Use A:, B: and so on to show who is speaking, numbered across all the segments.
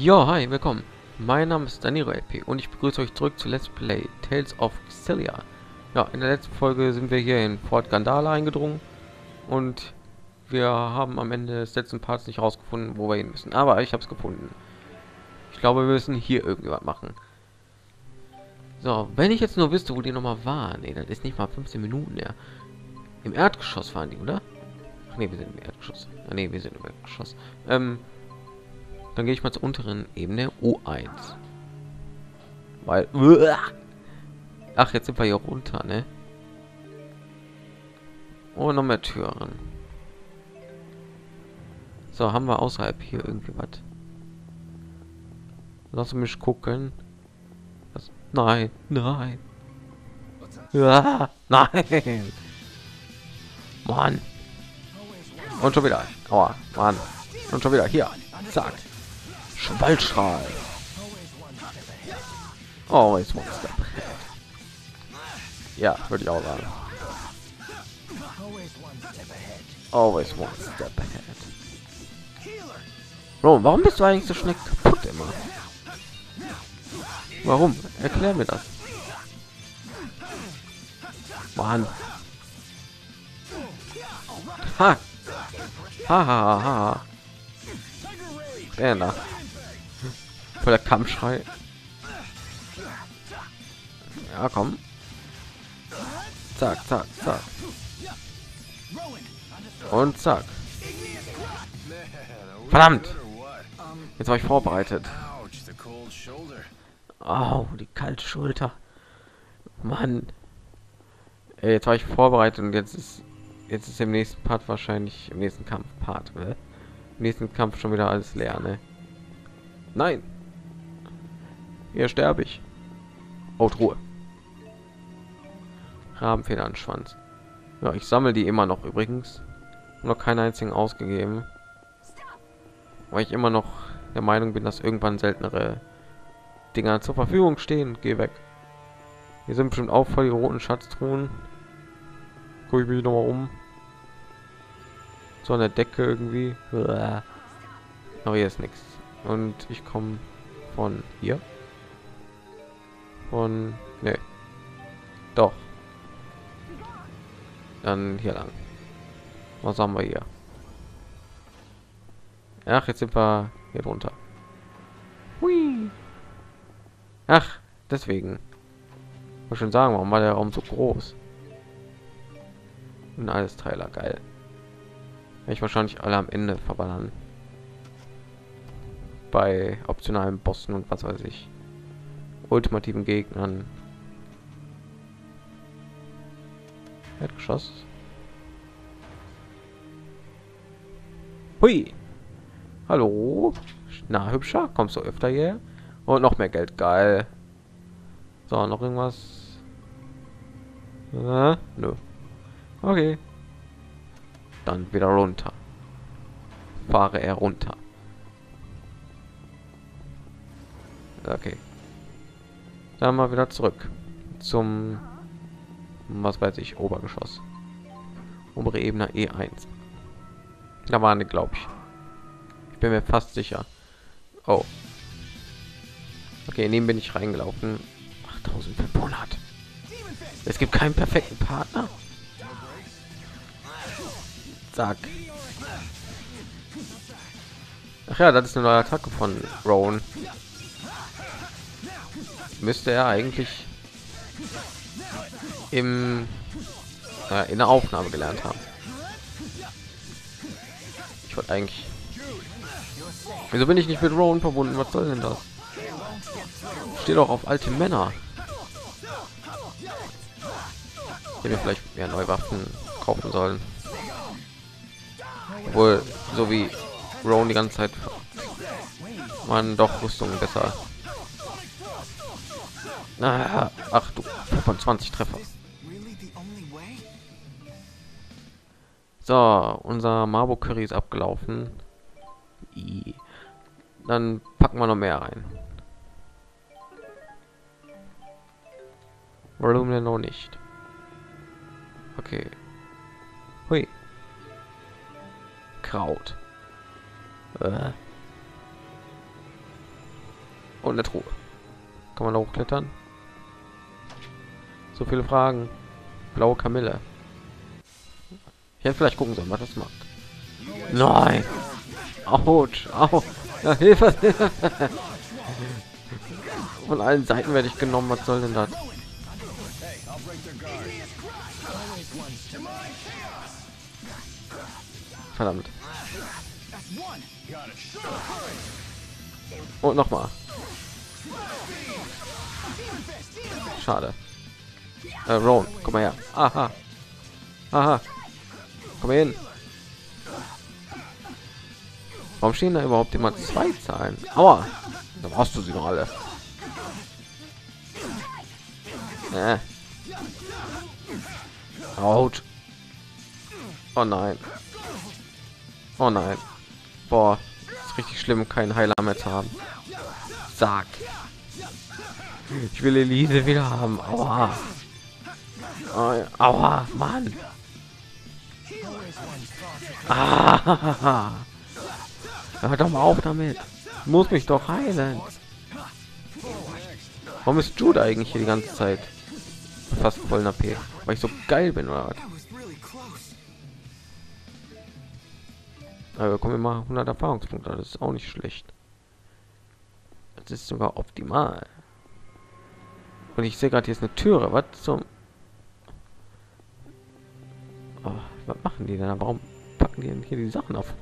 A: Ja, hi, willkommen. Mein Name ist Daniro LP und ich begrüße euch zurück zu Let's Play Tales of Xillia. Ja, in der letzten Folge sind wir hier in Fort Gandala eingedrungen und wir haben am Ende des letzten Parts nicht rausgefunden, wo wir hin müssen. Aber ich habe es gefunden. Ich glaube, wir müssen hier irgendwas machen. So, wenn ich jetzt nur wüsste, wo die nochmal waren. Ne, das ist nicht mal 15 Minuten her. Im Erdgeschoss waren die, oder? Ach nee, wir sind im Erdgeschoss. Ah, nee, wir sind im Erdgeschoss. Ähm, dann gehe ich mal zur unteren Ebene O1. Weil. Ach, jetzt sind wir hier runter, ne? Oh, noch mehr Türen. So, haben wir außerhalb hier irgendwie was? Lass mich gucken. Was? Nein, nein. Ja, nein. Mann. Und schon wieder. Aua, Mann. Und schon wieder. Hier. Zack. Waldstrahl. Always one step ahead. Ja, würde ich auch sagen. Always one step ahead. Bro, warum bist du eigentlich so schnell kaputt immer? Warum? Erklär mir das. Mann. Ha. Ha ha ha. Da? Voll der Kampfschrei. Ja, komm. Zack, zack, zack. Und zack. Verdammt! Jetzt war ich vorbereitet. Oh, die kalte Schulter. Mann. Ey, jetzt war ich vorbereitet und jetzt ist jetzt ist im nächsten Part wahrscheinlich im nächsten Kampf Part, ne? Im nächsten Kampf schon wieder alles leer, ne? Nein. Hier sterbe ich. Oh, Ruhe. Rabenfeder an Schwanz. Ja, ich sammle die immer noch übrigens. Noch keinen einzigen ausgegeben. Weil ich immer noch der Meinung bin, dass irgendwann seltenere Dinger zur Verfügung stehen. Geh weg. Hier sind bestimmt auch voll die roten Schatztruhen. Gucke ich mich noch mal um. So eine Decke irgendwie. Aber hier ist nichts. Und ich komme von hier. Von ne. Doch. Dann hier lang. Was haben wir hier? Ach, jetzt sind wir hier drunter. Hui. Ach, deswegen. Ich schon sagen, warum war der Raum so groß? Und alles Teiler geil. Werde ich wahrscheinlich alle am Ende verballern. Bei optionalen Bossen und was weiß ich. Ultimativen Gegnern. Erdgeschoss. Hui. Hallo. Na, hübscher. Kommst du öfter hier? Und noch mehr Geld. Geil. So, noch irgendwas? Äh, nö. Okay. Dann wieder runter. Fahre er runter. Okay. Dann mal wieder zurück zum was weiß ich Obergeschoss. Obere Ebene E1. Da waren die, glaube ich. Ich bin mir fast sicher. Oh. Okay, in dem bin ich reingelaufen. 8500. Es gibt keinen perfekten Partner. Zack. Ach ja, das ist eine neue Attacke von Rowan. Müsste er eigentlich im äh, in der Aufnahme gelernt haben. Ich wollte eigentlich. Wieso bin ich nicht mit Rowan verbunden? Was soll denn das? Steht auch auf alte Männer. Die wir vielleicht mehr neue Waffen kaufen sollen. Obwohl, so wie Rowan die ganze Zeit man doch Rüstungen besser. Na, ach du, 25 Treffer. So, unser Marbo Curry ist abgelaufen. Dann packen wir noch mehr rein. Warum denn noch nicht? Okay. Hui. Kraut. Äh. Und eine Truhe. Kann man da hochklettern? So viele Fragen. Blaue Kamille. Ich hätte vielleicht gucken sollen, was das macht. Nein. Autsch. Au. Ja, Hilfe. Von allen Seiten werde ich genommen. Was soll denn das? Verdammt. Und noch mal. Schade. Äh, Ron, komm mal her. Aha. Aha. Komm hin. Warum stehen da überhaupt immer zwei Zahlen? Aua. Da brauchst du sie noch alle. Äh. Autsch. Oh nein. Oh nein. Boah. Ist richtig schlimm, keinen Heiler mehr zu haben. Sag. Ich will Elise wieder haben. Aua. Aua, Mann. Ah. Hör doch mal auf damit. Muss mich doch heilen. Warum ist Jude eigentlich hier die ganze Zeit? Fast voll AP. Weil ich so geil bin oder was? Aber kommen wir mal 100 Erfahrungspunkte. Das ist auch nicht schlecht. Das ist sogar optimal. Und ich sehe gerade hier ist eine Türe. Was zum? Was machen die denn? Warum packen die denn hier die Sachen auf?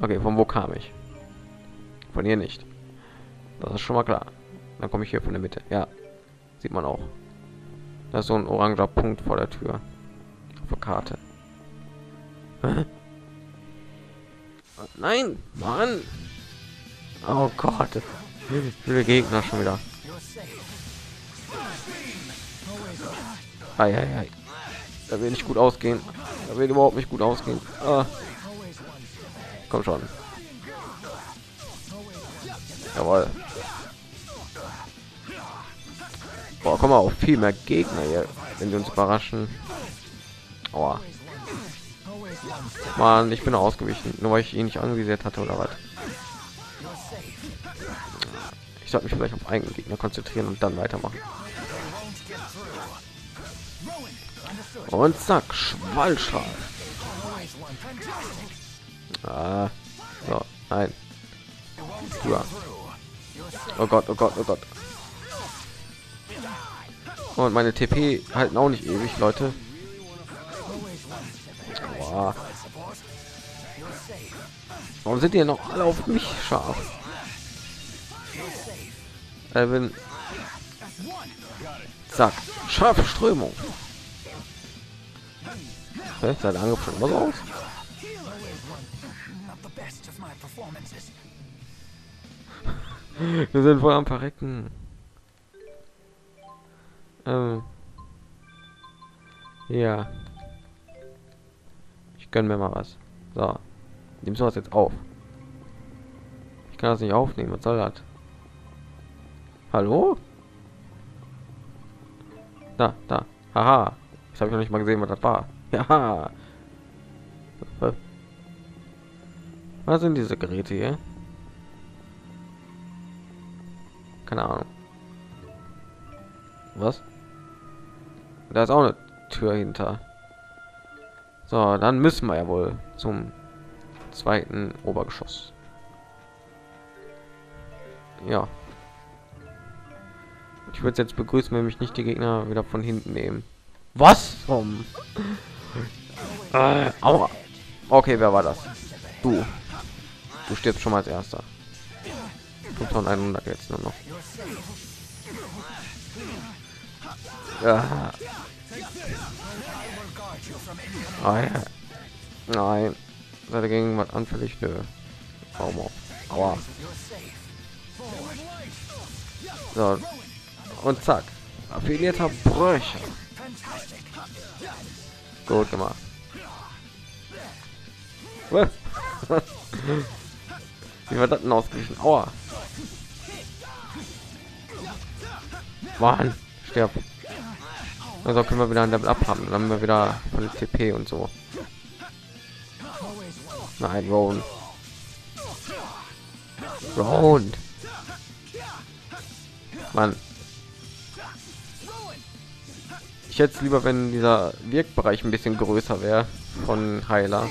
A: Okay, von wo kam ich? Von hier nicht. Das ist schon mal klar. Dann komme ich hier von der Mitte. Ja, sieht man auch. Da ist so ein oranger Punkt vor der Tür. Auf der Karte. Nein, Mann. Oh Gott. Viele Gegner schon wieder. Ei, ei, ei. Da will nicht gut ausgehen. Da will überhaupt nicht gut ausgehen. Ah. Komm schon. Jawohl. Boah, komm mal auf viel mehr Gegner hier, wenn wir uns überraschen. Aua. Mann, ich bin ausgewichen, nur weil ich ihn nicht anvisiert hatte oder was. Ich sollte mich vielleicht auf eigenen Gegner konzentrieren und dann weitermachen. Und zack, Schwallschal. Ah, so, nein. Ja. Oh Gott, oh Gott, oh Gott. Und meine TP halten auch nicht ewig, Leute. Boah. Warum sind die noch alle auf mich scharf? Elvin. Zack. Scharfe Strömung. Okay, sein Angriff schon immer so aus. Wir sind voll am Verrecken. Ähm. Ja. Ich gönne mir mal was. So. Nimm sowas jetzt auf. Ich kann das nicht aufnehmen. Was soll das? Hallo? Da, da. Haha. Ich habe noch nicht mal gesehen, was das war. Ja. Was sind diese Geräte hier? Keine Ahnung. Was? Da ist auch eine Tür hinter. So, dann müssen wir ja wohl zum zweiten Obergeschoss. Ja. Ich würde jetzt begrüßen, wenn mich nicht die Gegner wieder von hinten nehmen. Was? Um. Äh, aua. Okay, wer war das? Du. Du stirbst schon mal als erster. 5100 jetzt nur noch. Ja. Ja. Nein. Sei dagegen was anfällig? Nö. Warum auch? Aua. So. Und zack. Affiliierter Brüche. Gut gemacht. Wie war das denn ausgewichen? Aua. Mann, stirb. Also können wir wieder ein Level ab haben. Dann haben wir wieder von TP und so. Nein, Ron. Ron. Mann. Ich hätte es lieber, wenn dieser Wirkbereich ein bisschen größer wäre von Heiler.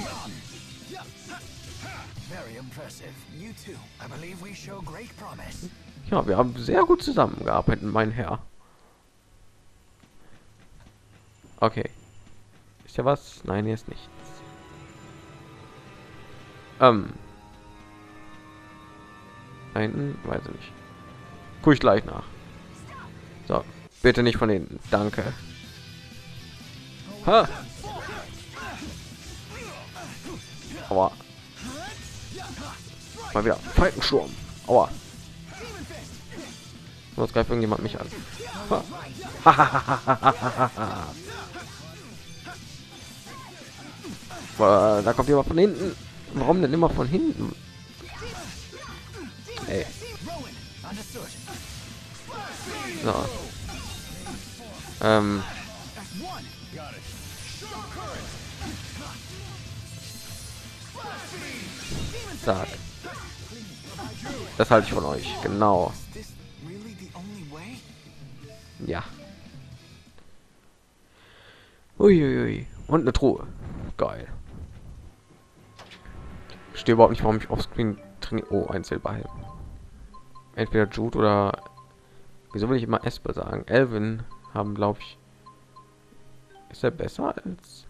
A: Ja, wir haben sehr gut zusammengearbeitet, mein Herr. Okay. Ist ja was? Nein, hier ist nichts. Ähm. Da hinten, weiß ich nicht. Guck ich gleich nach. So, bitte nicht von hinten. Danke. Ha. Aua. Mal wieder. Falkensturm. Aua. Jetzt greift irgendjemand mich an. da kommt jemand von hinten. Warum denn immer von hinten? Ey. So. Ähm. Sag. Das halte ich von euch. Genau. Ja. Uiuiui. Und eine Truhe. Geil. Ich stehe überhaupt nicht, warum ich offscreen trainiere. Oh, ein Silberhelm. Entweder Jude oder... Wieso will ich immer Esper sagen? Elvin haben, glaube ich... Ist er besser als...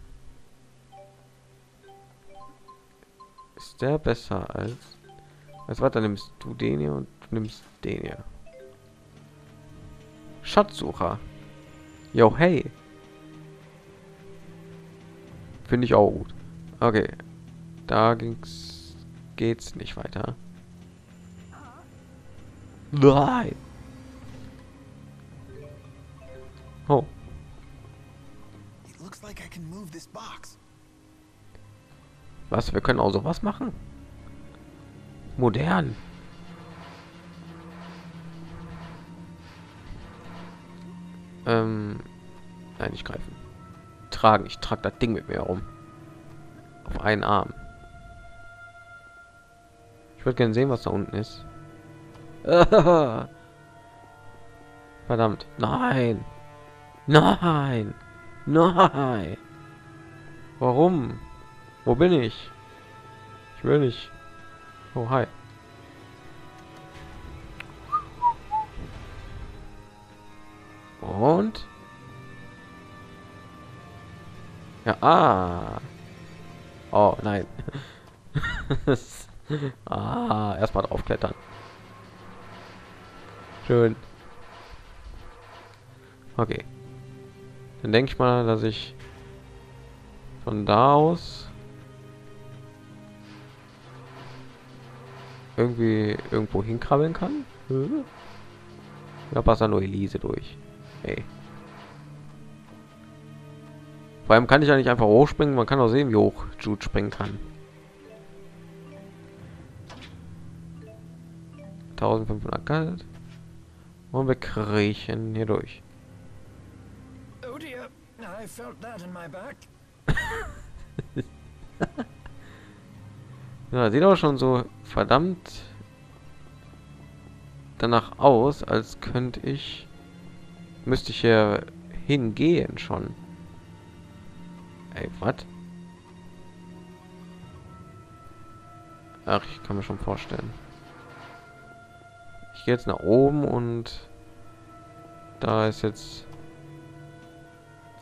A: Ist der besser als... Was weiter nimmst du den hier und du nimmst den hier. Schatzsucher. Jo, hey. Finde ich auch gut. Okay. Da ging's geht's nicht weiter. Nein. Oh. Was? Wir können auch sowas machen? Modern. Ähm, nein, nicht greifen. Tragen. Ich trage das Ding mit mir herum. Auf einen Arm. Ich würde gerne sehen, was da unten ist. Verdammt. Nein. Nein. Nein. Warum? Wo bin ich? Ich will nicht. Oh, hi. Und? Ja, ah. Oh, nein. ah, erstmal draufklettern. Schön. Okay. Dann denke ich mal, dass ich von da aus irgendwie irgendwo hinkrabbeln kann. Da passt nur Elise durch. Hey. Vor allem kann ich ja nicht einfach hochspringen. Man kann auch sehen, wie hoch Jude springen kann. 1500 Geld. Und wir kriechen hier durch. Oh dear, I felt that in my back. ja, sieht auch schon so verdammt danach aus, als könnte ich müsste ich ja hingehen schon. Ey, was? Ach, ich kann mir schon vorstellen. Ich gehe jetzt nach oben und da ist jetzt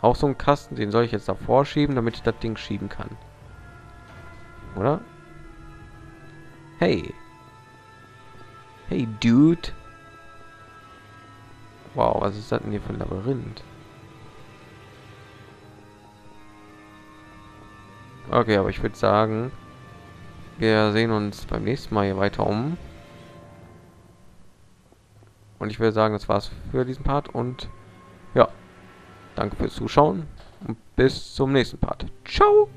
A: auch so ein Kasten, den soll ich jetzt davor schieben, damit ich das Ding schieben kann. Oder? Hey. Hey, Dude. Wow, was ist das denn hier für ein Labyrinth? Okay, aber ich würde sagen, wir sehen uns beim nächsten Mal hier weiter um. Und ich würde sagen, das war's für diesen Part und ja, danke fürs Zuschauen und bis zum nächsten Part. Ciao!